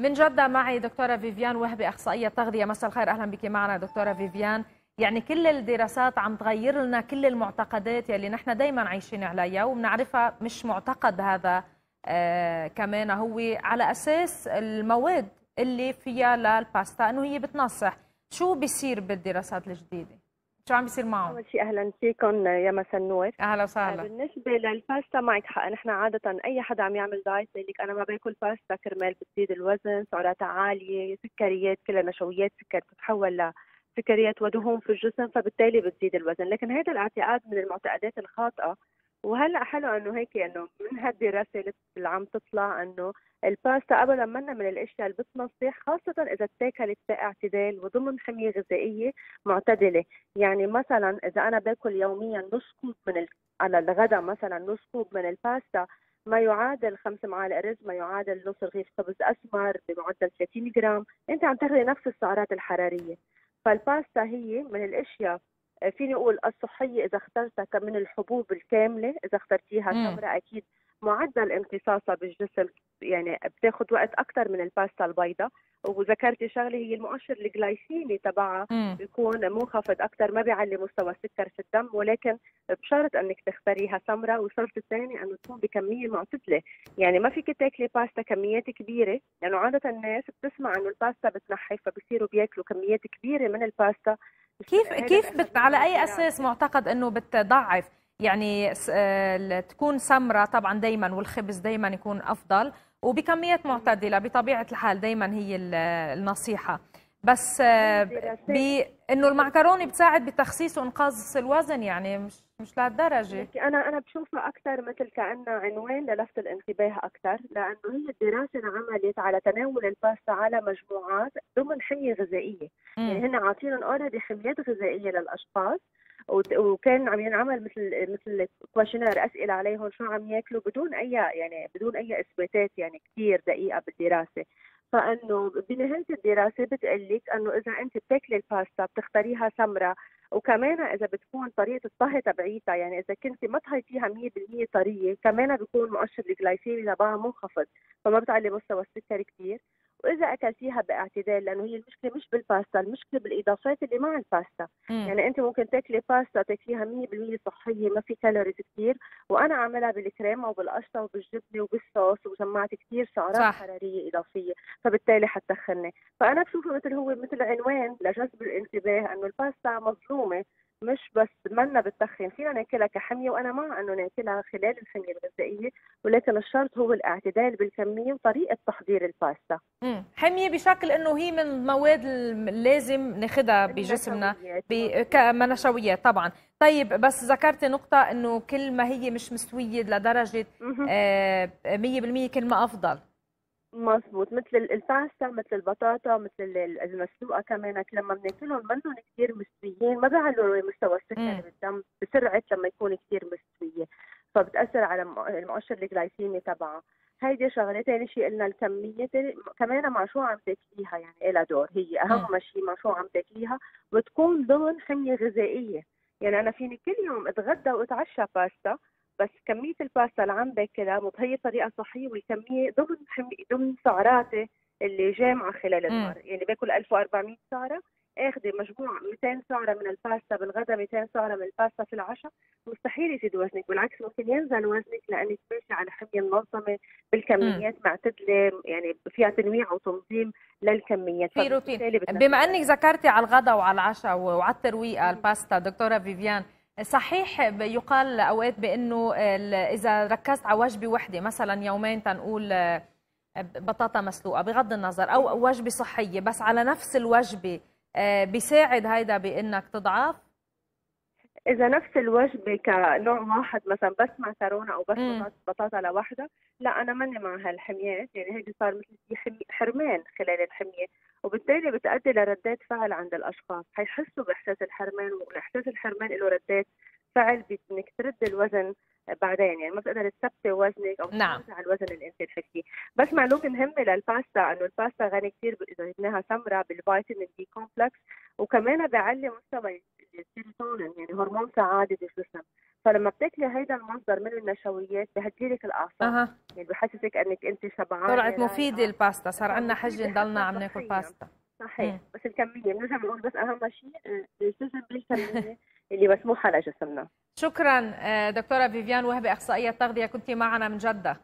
من جديد معي دكتورة فيفيان وهبي أخصائية تغذية. مساء الخير. أهلا بك معنا دكتورة فيفيان. يعني كل الدراسات عم تغير لنا كل المعتقدات يلي نحن دائما عايشين عليها وبنعرفها مش معتقد هذا آه كمان هو على أساس المواد اللي فيها للباستا إنه هي بتنصح شو بيصير بالدراسات الجديدة. شو عم بيصير معهم؟ أول شيء أهلا فيكم يا مساء النور. أهلا وسهلا. بالنسبة للباستا معك حق. نحن عادة أي حدا عم يعمل diet بيقول لك أنا ما باكل باستا كرمال بتزيد الوزن سعراتها عالية سكريات كلها نشويات سكر بتتحول لسكريات ودهون في الجسم فبالتالي بتزيد الوزن. لكن هذا الاعتقاد من المعتقدات الخاطئة وهلأ حلو إنه هيك إنه من هالدراسة اللي عم تطلع إنه الباستا ابدا منا من الأشياء اللي بتنصح خاصة إذا اتاكلت باعتدال وضمن حميه غذائية معتدلة. يعني مثلا إذا أنا باكل يوميا نص كوب من ال... على الغداء مثلا نص كوب من الباستا ما يعادل خمس معالق رز ما يعادل نص رغيف خبز أسمر بمعدل 30 جرام. أنت عم تاخذي نفس السعرات الحرارية. فالباستا هي من الأشياء فيني أقول الصحية إذا اخترتها من الحبوب الكاملة إذا اخترتيها سمرا أكيد معدل امتصاصها بالجسم يعني بتاخذ وقت أكثر من الباستا البيضاء. وذكرتي شغلة هي المؤشر الجلايسيمي تبعها بيكون منخفض أكثر ما بيعلي مستوى السكر في الدم ولكن بشرط إنك تختاريها سمراء والشرط الثاني إنه تكون بكمية معتدلة. يعني ما فيك تاكلي باستا كميات كبيرة لأنه يعني عادة الناس بتسمع إنه الباستا بتنحف فبصيروا بياكلوا كميات كبيرة من الباستا. كيف كيف بت... على أي أساس معتقد إنه بتضعف؟ يعني تكون سمرة طبعا دايما والخبز دايما يكون أفضل وبكميات معتدلة بطبيعة الحال دايما هي النصيحة. بس إنه المعكرونة بتساعد بتخسيس وإنقاص الوزن يعني مش مش لهالدرجة. أنا أنا بشوفها أكثر مثل كانها عنوان للفت الانتباه أكثر لأنه هي الدراسة انعملت على تناول الباستا على مجموعات ضمن حميه غذائية. يعني هن عاطينهم already حميات غذائية للأشخاص وكان عم ينعمل مثل مثل questionnaire أسئلة عليهم شو عم ياكلوا؟ بدون أي يعني بدون أي إثباتات يعني كثير دقيقة بالدراسة. فإنه بنهاية الدراسة بتقول لك إنه إذا أنت بتاكلي الباستا بتختاريها سمراء وكمان إذا بتكون طريقة الطهي تبعيتها يعني إذا كنت ما طهيتيها 100% طرية كمان بيكون مؤشر الجلايسيمي تبعها منخفض فما بتعلي مستوى السكر كثير وإذا أكلتيها باعتدال لأنه هي المشكلة مش بالباستا المشكلة بالإضافات اللي مع الباستا مم. يعني أنت ممكن تاكلي باستا تاكليها 100% صحية ما في calories كثير وأنا عاملها بالكريمة وبالقشطة وبالجبنة وبالصوص وجمعت كثير سعرات صح. حرارية إضافية فبالتالي حتخني فأنا بشوفه مثل هو مثل عنوان لجذب الانتباه أنه الباستا مظلومة مش بس منا بتخن فينا ناكلها كحمية وأنا مع إنه ناكلها خلال الحمية الغذائية ولكن الشرط هو الاعتدال بالكمية وطريقة تحضير الباستا. حمية بشكل إنه هي من المواد اللازم ناخذها بجسمنا كنشويات طبعا. طيب بس ذكرتي نقطة إنه كل ما هي مش مستوية لدرجة آه 100% كل ما أفضل. مظبوط. مثل الباستا مثل البطاطا مثل المسلوقة كمان. لما بناكلهم منهم كثير مستويين ما بيعلوا مستوى السكر بالدم بسرعة لما يكون كثير مستوية. فبتأثر على المؤشر الجلايسيمي تبعها هيدي شغله ثاني شيء قلنا الكمية كمان مع شو عم تاكليها يعني لها دور. هي أهم شيء مع شو عم تاكليها. وتكون ضمن حميه غذائية. يعني أنا فيني كل يوم أتغدى وأتعشى باستا بس كمية الباستا اللي عم باكلها متهيئ بطريقة صحية والكمية ضمن ضمن سعراتي اللي جامعه خلال النهار. يعني باكل 1400 سعرة اخذي مجموع 200 سعرة من الباستا بالغداء 200 سعرة من الباستا في العشاء. مستحيل يزيد وزنك بالعكس ممكن ينزل وزنك لأنك ماشيه على حمية منظمة بالكميات معتدله يعني فيها تنويع وتنظيم للكميات. في روتين. بما إنك ذكرتي على الغداء وعلى العشاء وعلى الترويقه الباستا دكتورة فيفيان صحيح يقال أوقات بأنه إذا ركزت على وجبة وحدة مثلا يومين تنقول بطاطا مسلوقة بغض النظر أو وجبة صحية بس على نفس الوجبة بيساعد هيدا بأنك تضعف؟ إذا نفس الوجبة كنوع واحد مثلا بس معكرونه أو بس مم. بطاطا لوحدها لا أنا ماني مع هالحميات يعني هيدي صار مثل في حرمان خلال الحمية وبالتالي بتؤدي لردات فعل عند الأشخاص حيحسوا بإحساس الحرمان وإحساس الحرمان له ردات فعل بانك ترد الوزن بعدين يعني ما بتقدر تثبتي وزنك أو نعم. على الوزن اللي أنت رفعتيه بس معلومه مهمه للباستا إنه الباستا غني كثير إذا جبناها سمراء بالفيتامين B complex وكمان بيعلي مستوى السيروتونين يعني هرمون سعاده الجسم فلما بتاكلي هيدا المصدر من النشويات بهديلك الأعصاب. أها. يعني بحسسك إنك أنت شبعانة. طلعت. مفيدة الباستا. صار عندنا حجة نضلنا عم ناكل. باستا. صحيح. بس الكمية بنرجع بنقول بس أهم شيء آه، نلتزم بالكمية اللي مسموحة لجسمنا. شكرا آه، دكتورة فيفيان وهبي أخصائية تغذية كنت معنا من جدة.